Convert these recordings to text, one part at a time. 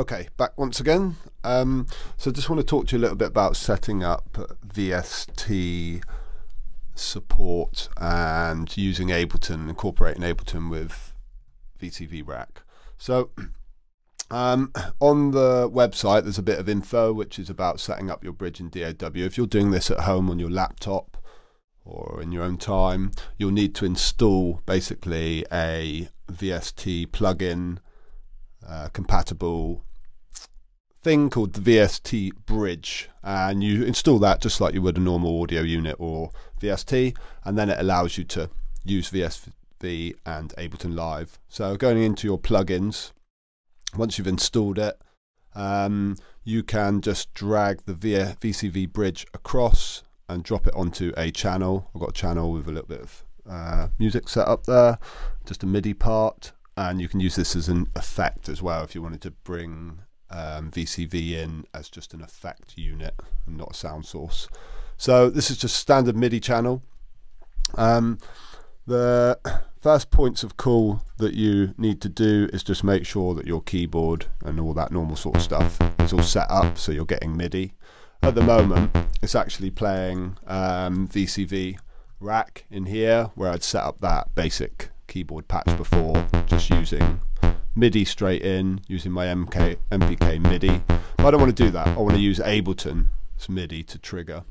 Okay, back once again. Um, so just want to talk to you a little bit about setting up VST support and using Ableton, incorporating Ableton with VCV Rack. So um, on the website, there's a bit of info which is about setting up your bridge in DAW. If you're doing this at home on your laptop or in your own time, you'll need to install basically a VST plugin uh, compatible thing called the VCV Bridge, and you install that just like you would a normal audio unit or VST, and then it allows you to use VCV and Ableton Live. So going into your plugins, once you've installed it, um, you can just drag the VCV bridge across and drop it onto a channel. I've got a channel with a little bit of uh, music set up there, just a MIDI part, and you can use this as an effect as well if you wanted to bring um, VCV in as just an effect unit and not a sound source. So this is just standard MIDI channel. Um, the first points of call that you need to do is just make sure that your keyboard and all that normal sort of stuff is all set up so you're getting MIDI. At the moment, it's actually playing um, VCV rack in here where I'd set up that basic keyboard patch before just using MIDI straight in using my MK, MPK Mini. But I don't want to do that. I want to use Ableton's MIDI to trigger.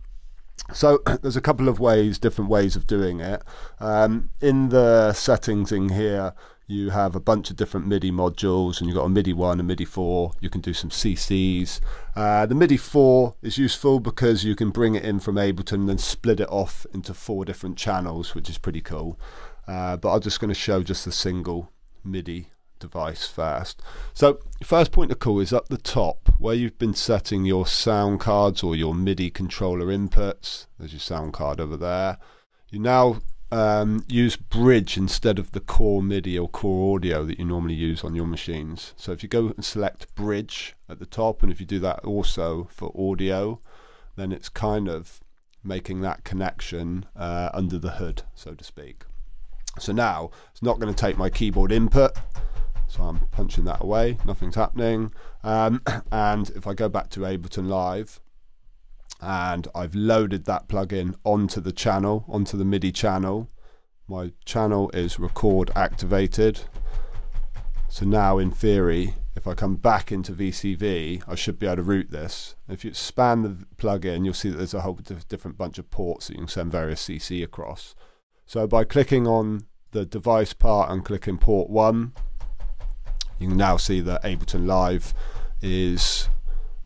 So there's a couple of ways, different ways of doing it. Um, in the settings in here, you have a bunch of different MIDI modules, and you've got a MIDI 1 and MIDI 4. You can do some CCs. Uh, the MIDI 4 is useful because you can bring it in from Ableton and then split it off into four different channels, which is pretty cool. Uh, but I'm just going to show just the single MIDI device first. So first point of call is up the top where you've been setting your sound cards or your MIDI controller inputs. There's your sound card over there. You now um, use bridge instead of the core MIDI or core audio that you normally use on your machines. So if you go and select bridge at the top and if you do that also for audio then it's kind of making that connection uh, under the hood so to speak. So now it's not going to take my keyboard input. So I'm punching that away, nothing's happening. Um, and if I go back to Ableton Live, and I've loaded that plugin onto the channel, onto the MIDI channel. My channel is record activated. So now in theory, if I come back into VCV, I should be able to route this. If you expand the plugin, you'll see that there's a whole different bunch of ports that you can send various CC across. So by clicking on the device part and clicking port 1, you can now see that Ableton Live is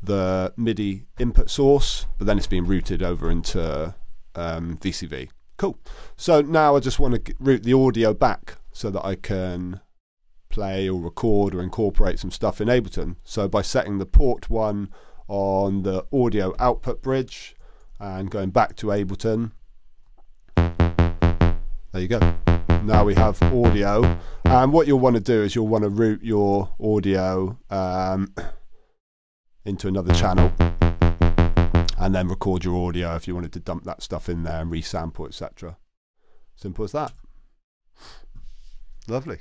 the MIDI input source, but then it's being routed over into um, VCV. Cool. So now I just want to route the audio back so that I can play or record or incorporate some stuff in Ableton. So by setting the port 1 on the audio output bridge and going back to Ableton, there you go. Now we have audio. And what you'll want to do is you'll want to route your audio um, into another channel and then record your audio if you wanted to dump that stuff in there and resample, etc. Simple as that. Lovely.